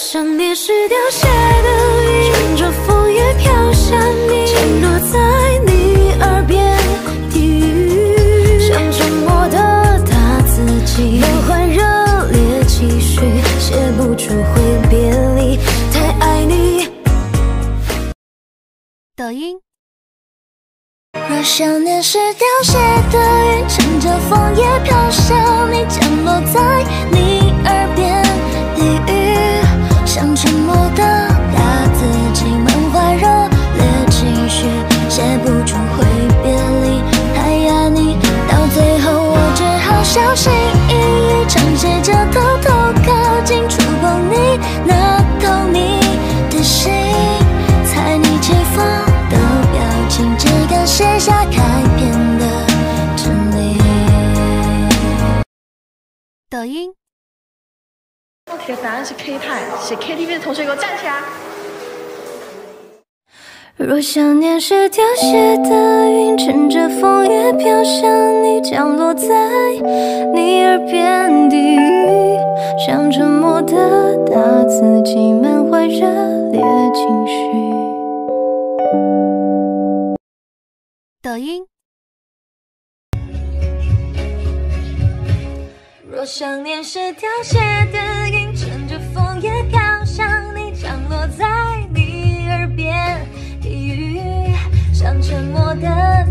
想念是凋谢的云，乘着风也飘向你，降落在你耳边。低语像沉默的打字机，满怀热烈期许，写不出会别离，太爱你。抖音。若想念是凋谢的云，乘着风也飘向抖音。这题的答案是 K 派，写 KTV 的同学给我站起来。若想念是凋谢的云，乘着风也飘向你，降落在你耳边低语，像沉默的打字机，满怀热烈情绪。抖音。若想念是凋谢的云，乘着风也飘向你，降落在你耳边。低语像沉默的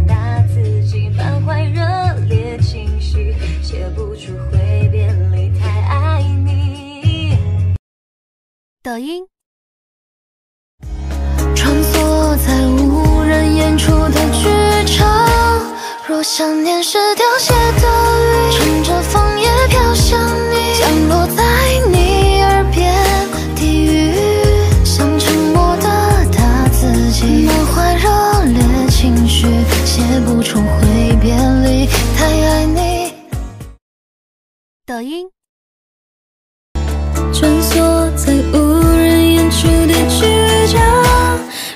打字机，满怀热烈情绪，写不出会别离，太爱你。抖音。穿梭在无人演出的剧场，若想念抖音。穿梭在无人演出的剧场，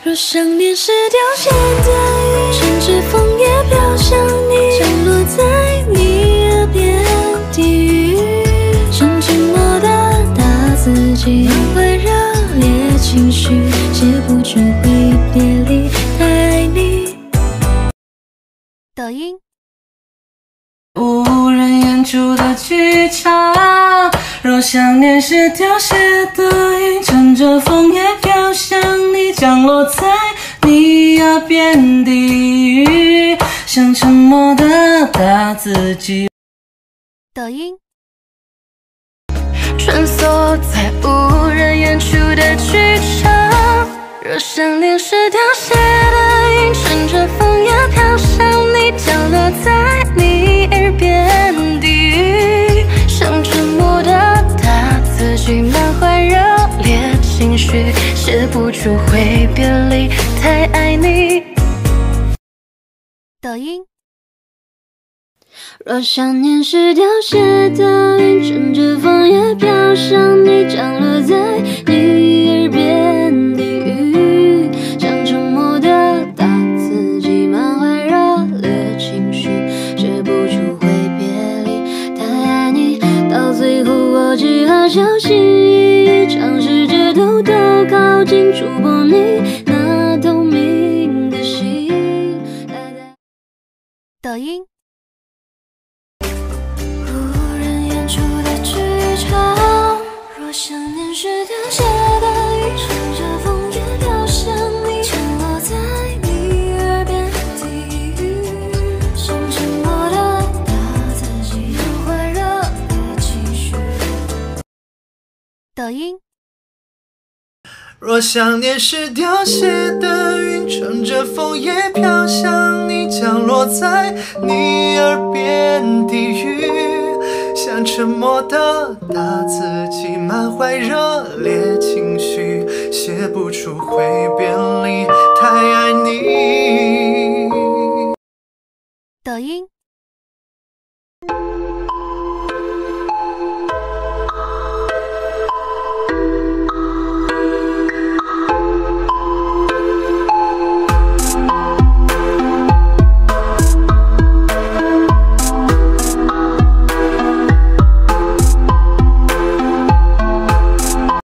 若想念是凋谢的云，乘着风也飘向你，降落在你耳边。低语像沉默的打热烈情绪，写不出会别离，太爱你。抖音。无人演出的剧场，若想念是凋谢的云，乘着风也飘向你，降落在你耳边低语，像沉默的打字机。抖音。穿梭在无人演出的剧场，若想念是凋谢的云，乘着风写不出会别离，太爱你。抖音。若想念是凋谢的云，乘着风也飘向你，降落在触碰你那透明的心。抖音。无人演出的剧场，若想念是凋谢的云，乘着风也飘向你，降落在你耳边。低语像沉默的打字机，满怀热烈情绪。抖音。若想念是凋谢的云，乘着风也飘向你，降落在你耳边。低语像沉默的打字机，满怀热烈情绪，写不出会别离，太爱你。抖音。